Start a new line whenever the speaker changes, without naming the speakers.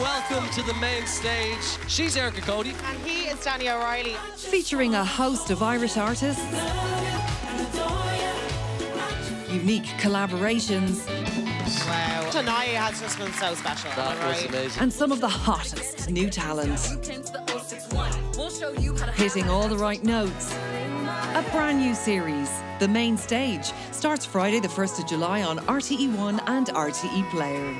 welcome to the main stage. She's Erica Cody.
And he is Danny O'Reilly.
Featuring a host of Irish artists, unique collaborations,
Wow. Tonight has just been so special.
That was amazing.
and some of the hottest new talents Hitting all the right notes. A brand new series, The Main Stage, starts Friday, the 1st of July on RTE1 and RTE Player.